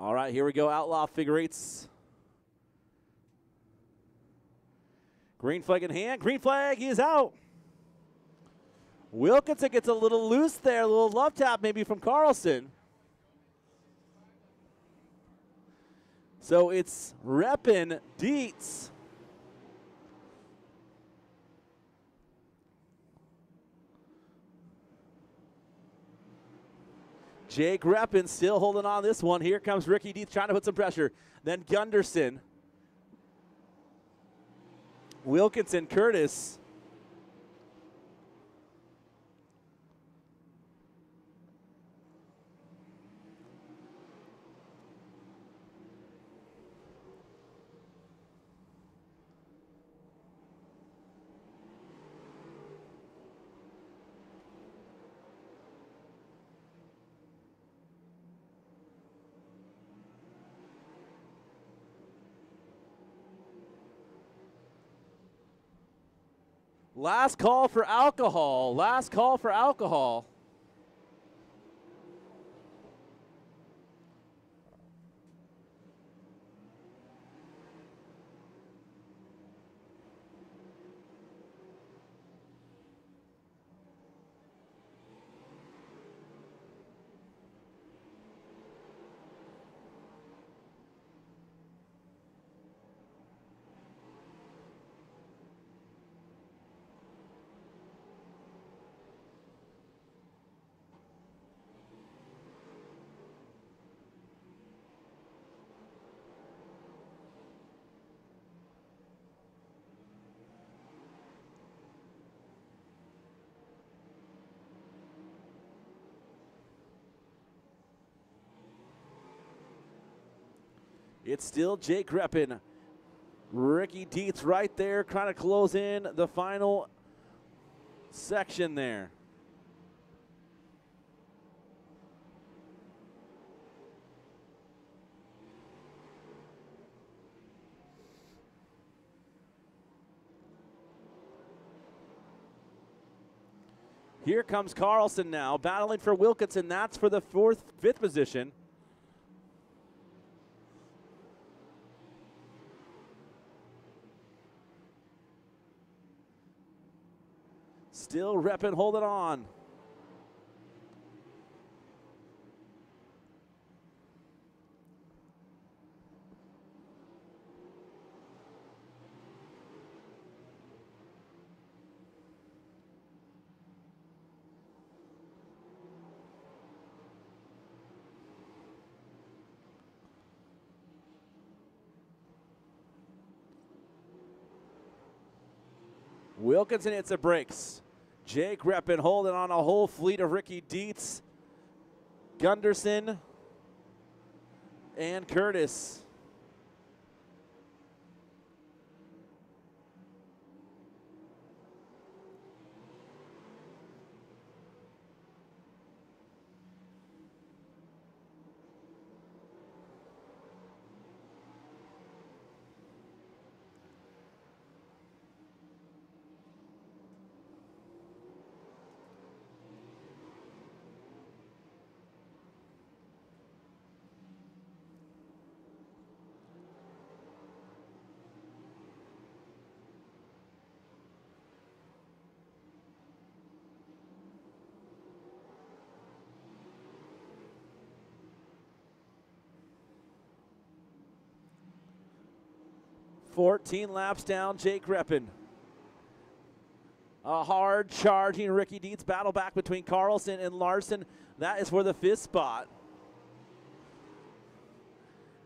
All right, here we go. Outlaw figure eights. Green flag in hand. Green flag, is out. Wilkinson gets a little loose there, a little love tap maybe from Carlson. So it's Reppin Dietz. Jake Reppin still holding on this one. Here comes Ricky Dietz trying to put some pressure. Then Gunderson. Wilkinson, Curtis. Last call for alcohol. Last call for alcohol. It's still Jake Reppin. Ricky Dietz right there trying to close in the final section there. Here comes Carlson now, battling for Wilkinson. That's for the fourth, fifth position. Still Reppin, holding on. Wilkinson hits the brakes. Jake Reppin holding on a whole fleet of Ricky Dietz, Gunderson, and Curtis. Fourteen laps down, Jake Reppin. A hard charging Ricky Dietz battle back between Carlson and Larson. That is for the fifth spot.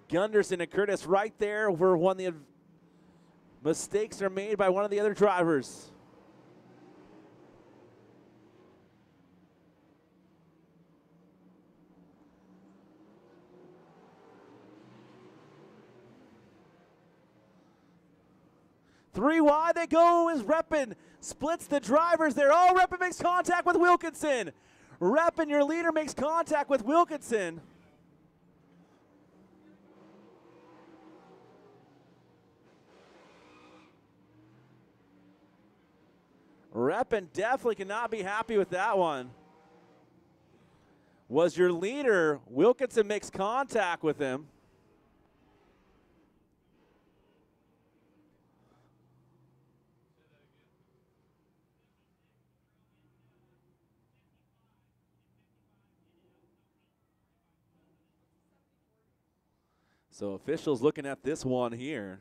Gunderson and Curtis right there where one of the mistakes are made by one of the other drivers. Three wide they go is Reppin. Splits the drivers there. Oh, Reppin makes contact with Wilkinson. Reppin, your leader, makes contact with Wilkinson. Reppin definitely cannot be happy with that one. was your leader. Wilkinson makes contact with him. So officials looking at this one here.